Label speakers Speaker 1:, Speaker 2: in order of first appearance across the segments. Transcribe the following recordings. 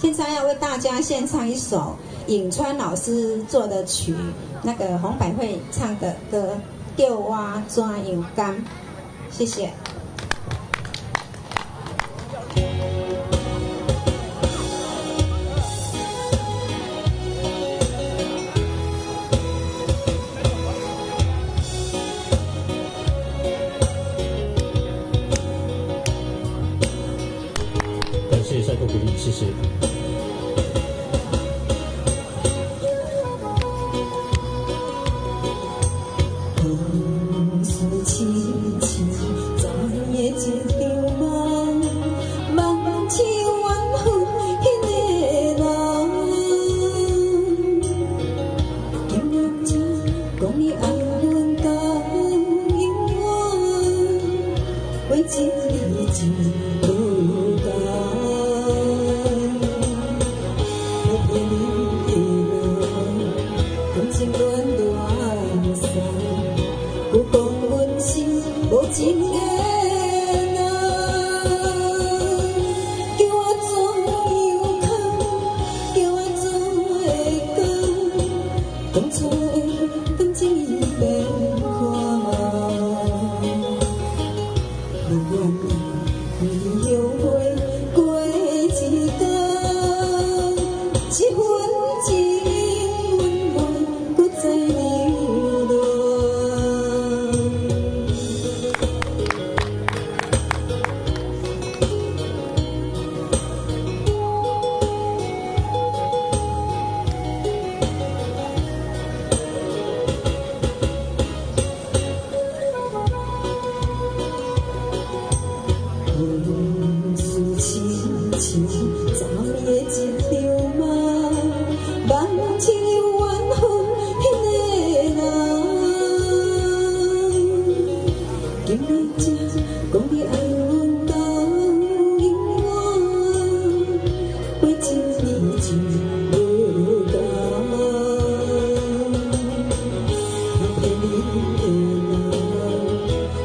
Speaker 1: 现在要为大家献唱一首尹川老师做的曲，那个红百惠唱的歌《钓蛙抓油竿》，谢谢。
Speaker 2: 感谢帅哥鼓励谢谢。
Speaker 1: sua.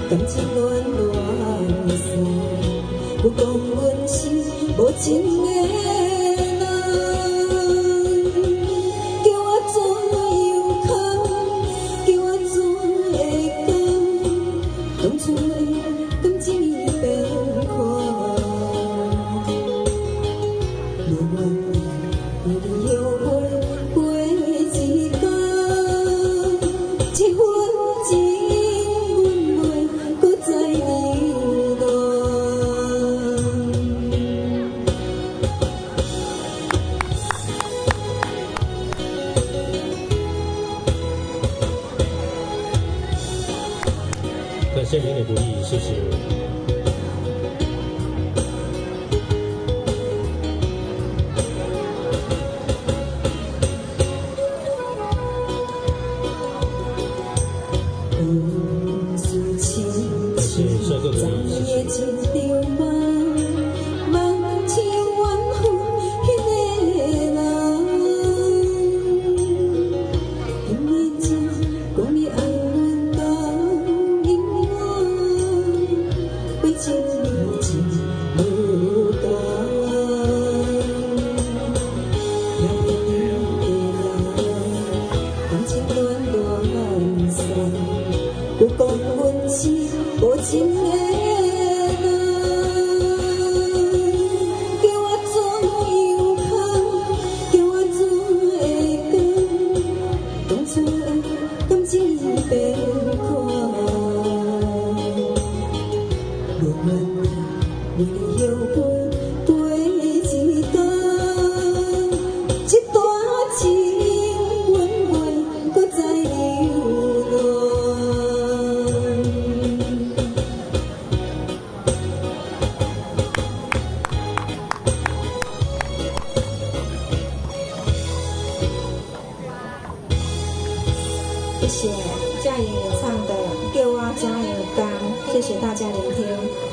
Speaker 1: 感情乱乱世，我讲阮是无情的人，叫我怎样扛？叫我怎会扛？当初。
Speaker 2: 谢您的鼓励，谢谢。
Speaker 1: 谢谢 Hãy subscribe cho kênh Ghiền không bỏ lỡ những video hấp dẫn 谢谢嘉颖演唱的《给我加油干》，谢谢大家聆听。